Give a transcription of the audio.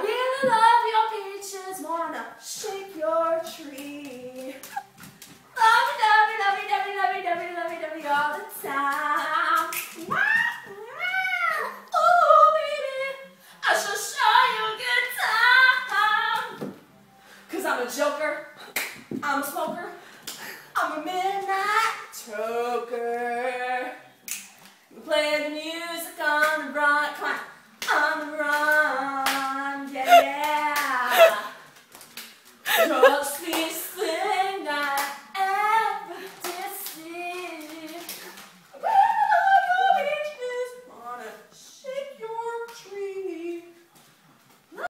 We love your peaches, wanna shake your tree. Lovey, lovey, lovey, lovey, lovey, lovey, lovey, lovey all the time. Ooh, baby, I shall show you good time. 'Cause I'm a joker, I'm a smoker, I'm a midnight toker.